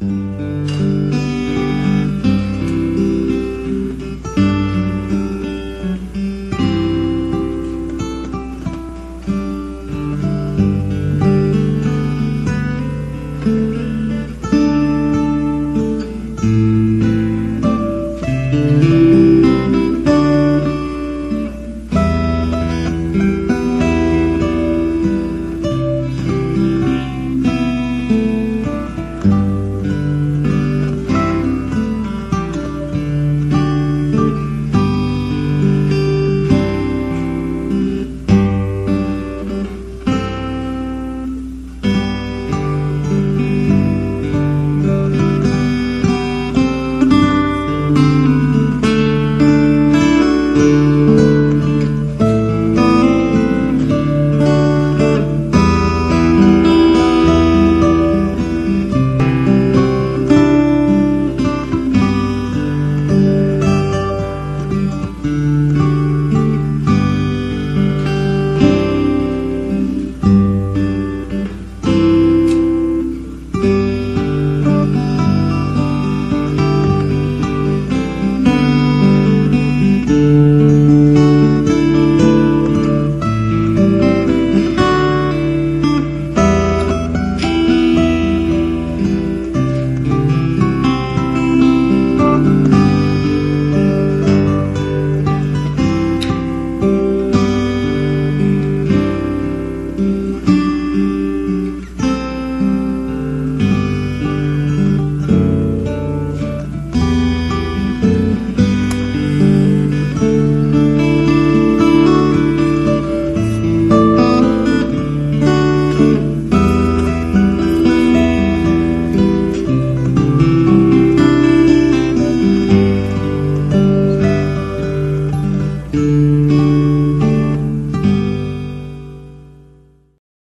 Bye.